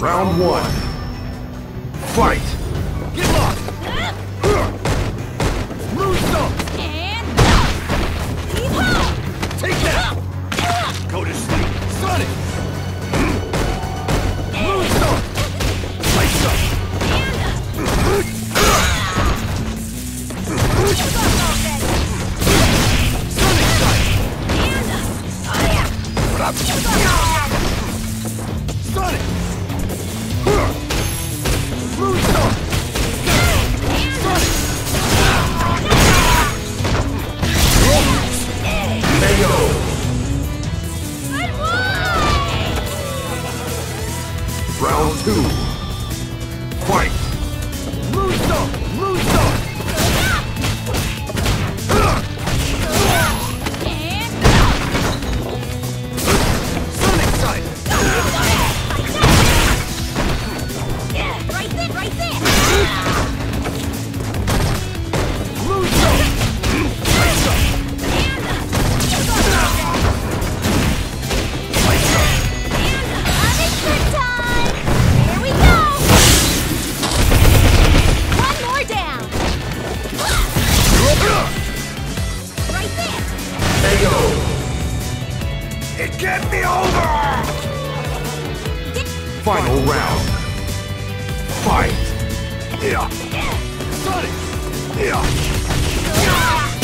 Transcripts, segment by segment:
Round one. Fight! two, fight! Lose them. Lose. Get me over! Final round. Fight! Yeah. Sonic! Yeah. yeah.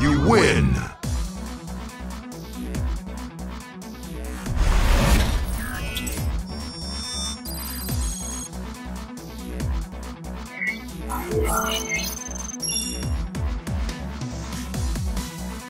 You win!